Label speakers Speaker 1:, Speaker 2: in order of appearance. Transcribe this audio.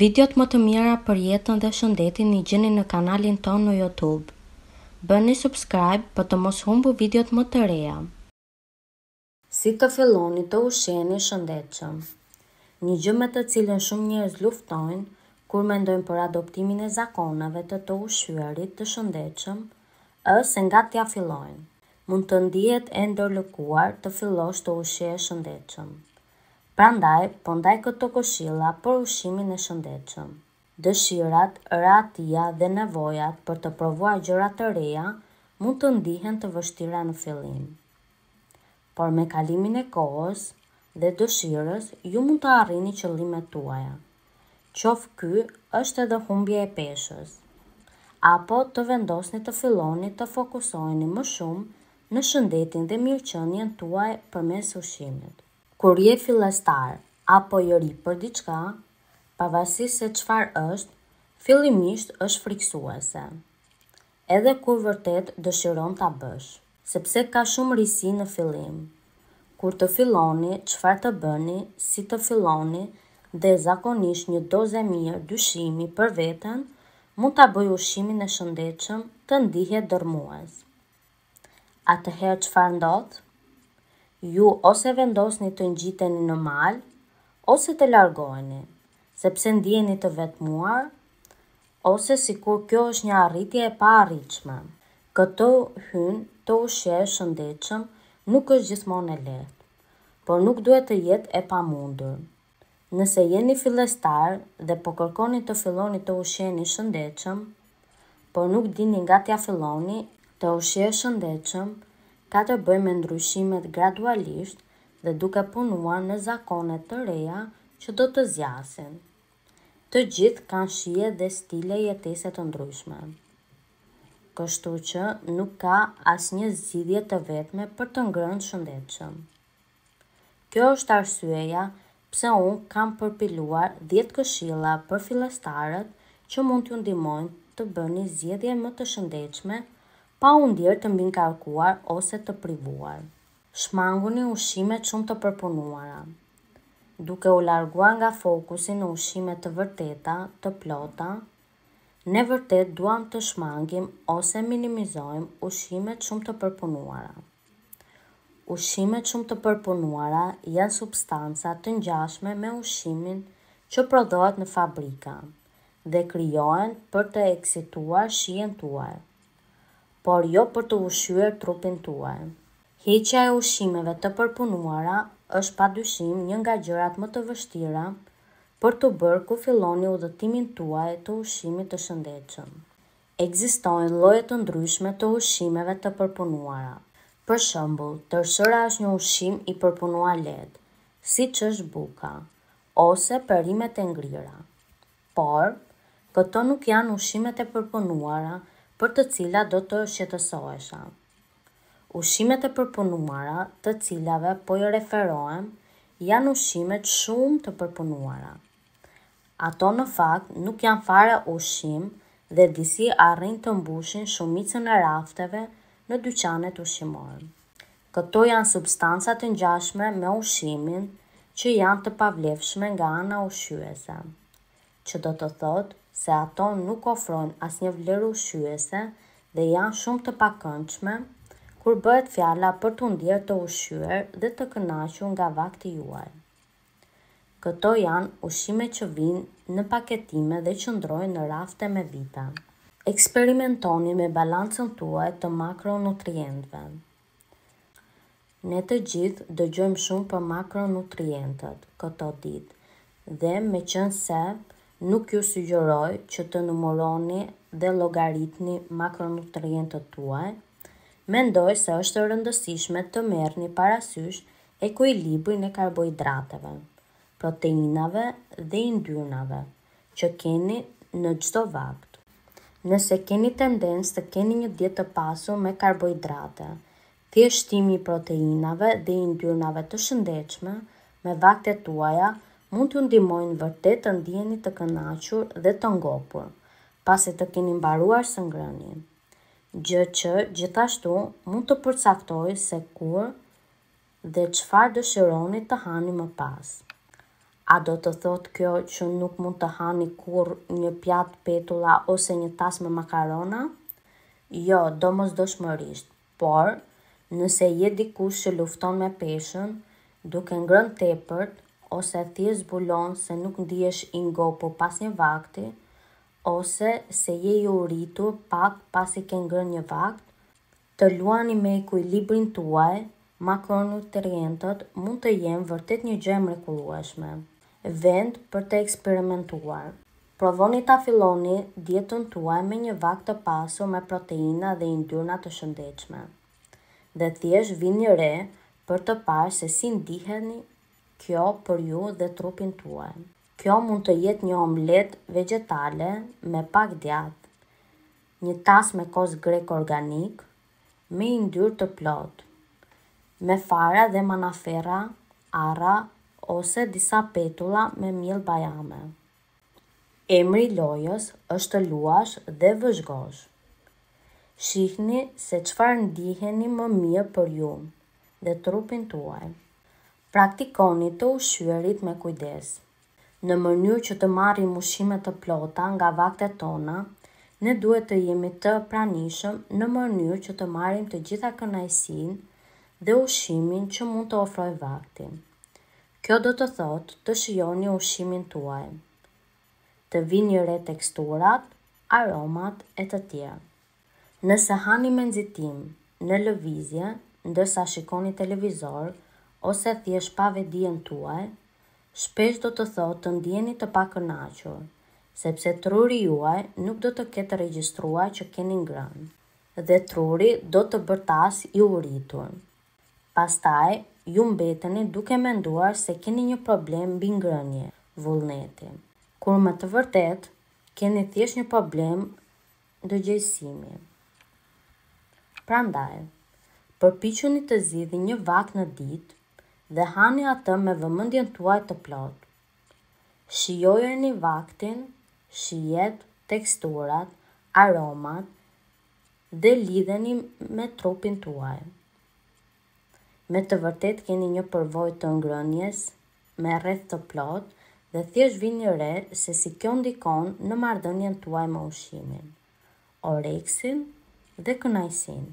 Speaker 1: Videot më të mira për jetën dhe shëndetin i gjeni në kanalin tonë në Youtube. Bëni subscribe për të mos humbur videot më të reja. Si të filloni të ushqeheni shëndetshëm? Një gjë me të cilën shumë njerëz luftojnë kur mendojnë për adoptimin e zakoneve të të ushqyerit të shëndetshëm është se nga t'ia fillojnë. Mund të ndihet e ndërlëkuar të fillosh të ushqehesh shëndetshëm. Prandaj po ndaj këto këshilla për ushqimin e shëndetshëm. Dëshirat, rehatia dhe nevojat për të provuar gjëra të reja mund të ndihen të vështira në fillim. Por me kalimin e kohës dhe dëshirës ju mund të arrini qëllimet tuaja. Qoftë ky është edhe humbja e peshës apo të vendosni të filloni të fokusoheni më shumë në shëndetin dhe mirëqenien tuaj përmes ushqimit. Kur je fillestar apo i ri për diçka, pavarësisht se çfarë është, fillimisht është frikësuese, edhe kur vërtet dëshiron ta bësh, sepse ka shumë risi në fillim, kur të filloni, çfarë të bëni, si të filloni dhe zakonisht një dozë e mirë dyshimi për veten mund ta bëjë ushqimin e shëndetshëm të ndihet dërrmues. Atëherë çfarë ndodh? Ju ose vendosni të ngjiteni në mal, ose të largoheni, sepse ndiheni të vetmuar, ose sikur kjo është një arritje e paarritshme. Këto hyn të ushqehesh shëndetshëm nuk është gjithmonë e lehtë, por nuk duhet të jetë e pamundur. Nëse jeni fillestar dhe po kërkoni të filloni të ushqeheni shëndetshëm, por nuk dini nga t'ia filloni, të ushqehesh shëndetshëm ka të bëjë me ndryshimet gradualisht dhe duke punuar në zakone të reja që do të zgjasin. Të gjithë kanë shije dhe stile jetese të ndryshme, kështu që nuk ka asnjë zgjidhje të vetme për të ngrënë shëndetshëm. Kjo është arsyeja pse unë kam përpiluar dhjetë këshilla për fillestarët që mund t'ju ndihmojnë të bëni zgjedhje më të shëndetshme pa u ndjerë të mbingarkuar ose të privuar. Shmanguni ushqimet shumë të përpunuara. Duke u larguar nga fokusi në ushqime të vërteta të plota, ne vërtet duam të shmangim ose minimizojmë ushqimet shumë të përpunuara. Ushqimet shumë të përpunuara janë substanca të ngjashme me ushqimin që prodhohet në fabrika dhe krijohen për të eksituar shijen tuaj, por jo për të ushqyer trupin tuaj. Heqja e ushqimeve të përpunuara është padyshim një nga gjërat më të vështira për t'u bërë kur filloni udhëtimin tuaj të ushqimit të shëndetshëm. Ekzistojnë lloje të ndryshme të ushqimeve të përpunuara. Për shembull, tërshëra është një ushqim i përpunuar lehtë, siç është buka ose perimet e ngrira. Por, këto nuk janë ushqimet e përpunuara për të cilat do të shqetësohesha. Ushqimet e përpunuara të cilave po i referohem janë ushqimet shumë të përpunuara. Ato në fakt nuk janë fare ushqim dhe disi arrijnë të mbushin shumicën e rafteve në dyqanet ushqimore. Këto janë substanca të ngjashme me ushqimin që janë të pavlefshme nga ana ushqyese, që do të thotë se ato nuk ofrojnë asnjë vlerë ushqyese dhe janë shumë të pakëndshme kur bëhet fjala për t'u ndjerë të ushqyer dhe të kënaqur nga vakti juaj. Këto janë ushqime që vijnë në paketime dhe qëndrojnë në rafte me vite. Eksperimentoni me balancën tuaj të makronutrientëve. Ne të gjithë dëgjojmë shumë për makronutrientët këto ditë dhe meqenëse nuk ju sugjeroj që të numëroni dhe llogaritni makronutrientët tuaj, mendoj se është e rëndësishme të merrni parasysh ekuilibrin e karbohidrateve, proteinave dhe yndyrnave që keni në çdo vakt. Nëse keni tendencë të keni një dietë të pasur me karbohidrate, thjesht shtimi i proteinave dhe yndyrnave të shëndetshme me vaktet tuaja mund t'ju ndihmojnë vërtet të ndiheni të kënaqur dhe të ngopur pasi të keni mbaruar së ngrëni, gjë që gjithashtu mund të përcaktojë se kur dhe çfarë dëshironi të hani më pas? A do të thotë kjo që nuk mund të hani kurrë një pjatë petulla ose një tas me makarona? Jo domosdoshmërisht, por nëse je dikush që lufton me peshën, duke ngrënë tepërt, ose thjesht zbulon se nuk ndihesh i ngopur pas një vakti, ose se je i uritur pak pasi ke ngrënë një vakt, Të luani me ekuilibrin tuaj, makronutrientët mund të jenë vërtet një gjë e mrekullueshme. Vend për të eksperimentuar. Provoni ta filloni dietën tuaj me një vakt të pasur me proteina dhe yndyrna të shëndetshme. Dhe thjesht vini re për të parë se si ndiheni kjo për ju dhe trupin tuaj. Kjo mund të jetë një omletë vegjetale me pak djathë, Një tas me kos grek organik, me yndyrë të plotë, me fara dhe manaferra, arra ose disa petulla me miell bajame. Emri i lojës është të luash dhe vëzhgosh. Shihni se çfarë ndiheni më mirë për ju dhe trupin tuaj. Praktikoni të ushqyerit me kujdes, në mënyrë që të marrim ushqime të plota nga vaktet tona, ne duhet të jemi të pranishëm në mënyrë që të marrim të gjitha kënaqësinë dhe ushqimin që mund të ofrojë vakti. Kjo do të thotë të shijoni ushqimin tuaj, të vini re teksturat, aromat e të tjerë. Nëse hani me nxitim, në lëvizje, ndërsa shikoni televizor, ose thjesht pa vetëdijen tuaj, shpesh do të thotë të ndiheni të pakënaqur, sepse truri juaj nuk do të ketë regjistruar që keni ngrënë, dhe truri do të bërtasë i uritur. Pastaj, ju mbeteni duke menduar se keni një problem mbingrënie, vullneti, kur me të vërtetë, keni thjesht një problem ndërgjegjësimi. Prandaj, përpiquni të zgjidhni një vakt në ditë dhe hani atë me vëmendjen tuaj të plotë. Shijojeni vaktin, shijet, teksturat, aromat dhe lidheni me trupin tuaj. Me të vërtetë keni një përvojë të ngrënies me rreth të plotë dhe thjesht vini re se si kjo ndikon në marrëdhënien tuaj me ushqimin, oreksin dhe kënaqësinë.